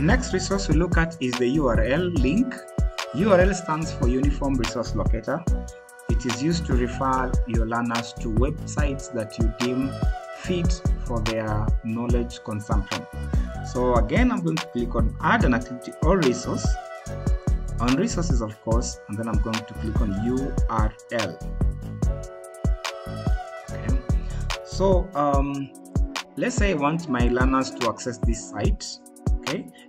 The next resource we look at is the URL link. URL stands for Uniform Resource Locator. It is used to refer your learners to websites that you deem fit for their knowledge consumption. So again, I'm going to click on add an activity or resource on resources of course and then I'm going to click on URL okay so um, let's say I want my learners to access this site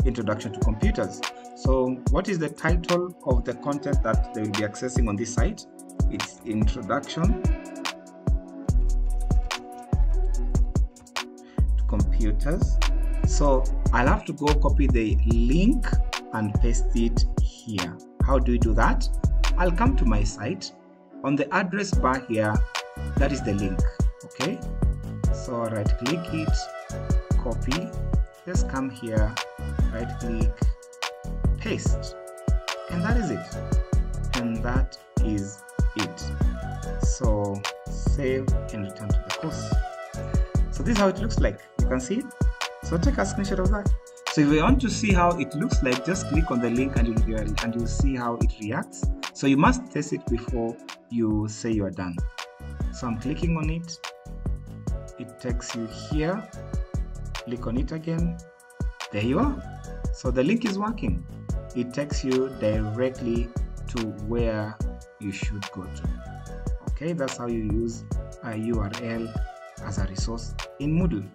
introduction to computers so what is the title of the content that they will be accessing on this site it's introduction to computers so I'll have to go copy the link and paste it here. How do we do that? I'll come to my site. On the address bar here, that is the link. Okay. So right click it, copy, just come here, right click, paste. And that is it. And that is it. So save and return to the course. So this is how it looks like. You can see it. So take a screenshot of that. So if you want to see how it looks like, just click on the link and you'll, and you'll see how it reacts. So you must test it before you say you're done. So I'm clicking on it. It takes you here. Click on it again. There you are. So the link is working. It takes you directly to where you should go to. Okay, that's how you use a URL as a resource in Moodle.